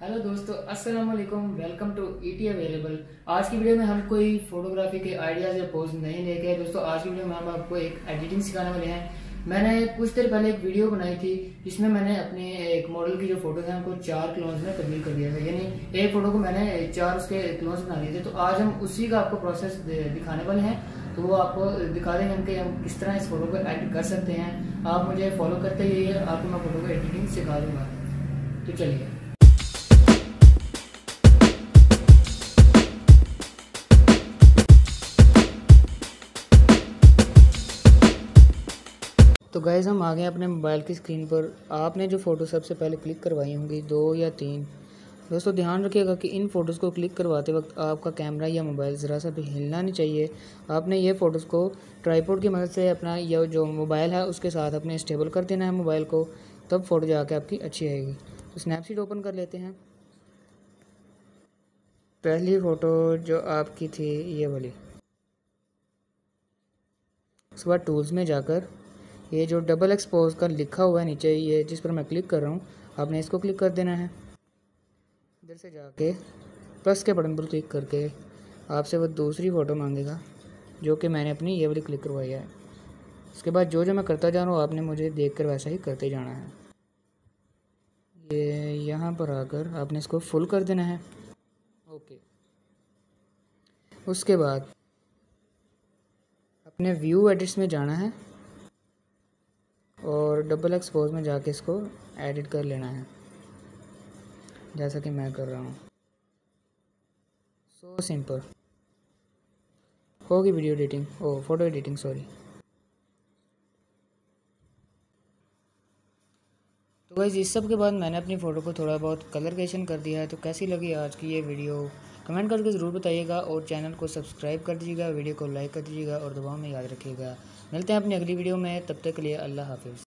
Hello दोस्तों अस्सलाम वालेकुम वेलकम टू ईटी अवेलेबल आज की वीडियो में हम कोई फोटोग्राफी के आइडियाज़ या पोज नहीं लेके आए। दोस्तों, आज की वीडियो में हम आपको एक एडिटिंग सिखाने वाले हैं। मैंने कुछ देर पहले एक वीडियो बनाई थी, जिसमें मैंने अपने एक मॉडल की जो फ़ोटो है, उनको चार क्लोन्स में तब्दील कर दिया था। यानी एक फ़ोटो को मैंने चार उसके क्लोन्स बना दिए थे। तो आज हम उसी का आपको प्रोसेस दिखाने वाले हैं। तो वो आपको दिखा देंगे हम कि हम किस तरह इस फ़ोटो को एडिट कर सकते हैं। आप मुझे फॉलो करते ही आपको मैं फ़ोटो को एडिटिंग सिखा दूँगा। तो चलिए। तो गैज़ हम आ गए अपने मोबाइल की स्क्रीन पर। आपने जो फ़ोटो सबसे पहले क्लिक करवाई होंगी, दो या तीन। दोस्तों, ध्यान रखिएगा कि इन फ़ोटोज़ को क्लिक करवाते वक्त आपका कैमरा या मोबाइल ज़रा सा भी हिलना नहीं चाहिए। आपने ये फ़ोटोज़ को ट्राईपोर्ट की मदद से अपना या जो मोबाइल है, उसके साथ अपने स्टेबल कर देना है मोबाइल को। तब फ़ोटो जाके आपकी अच्छी आएगी। तो स्नैपसीड ओपन कर लेते हैं। पहली फ़ोटो जो आपकी थी, ये वाली। उसके बाद टूल्स में जाकर ये जो डबल एक्सपोज का लिखा हुआ है नीचे, ये जिस पर मैं क्लिक कर रहा हूँ, आपने इसको क्लिक कर देना है। इधर से जाके प्लस के बटन पर क्लिक करके आपसे वो दूसरी फ़ोटो मांगेगा, जो कि मैंने अपनी ये वाली क्लिक करवाई है। उसके बाद जो जो मैं करता जा रहा हूँ, आपने मुझे देख कर वैसा ही करते जाना है। ये यहाँ पर आकर आपने इसको फुल कर देना है। ओके। उसके बाद अपने व्यू एडिट्स में जाना है। और डबल एक्सपोज में जाके इसको एडिट कर लेना है। जैसा कि मैं कर रहा हूँ। सो सिंपल होगी वीडियो एडिटिंग ओ फ़ोटो एडिटिंग सॉरी तो वैसे इस सब के बाद मैंने अपनी फ़ोटो को थोड़ा बहुत कलरकेशन कर दिया है। तो कैसी लगी आज की ये वीडियो कमेंट करके ज़रूर बताइएगा और चैनल को सब्सक्राइब कर दीजिएगा वीडियो को लाइक कर दीजिएगा और दबाव में याद रखिएगा। मिलते हैं अपनी अगली वीडियो में। तब तक के लिए अल्लाह हाफिज़।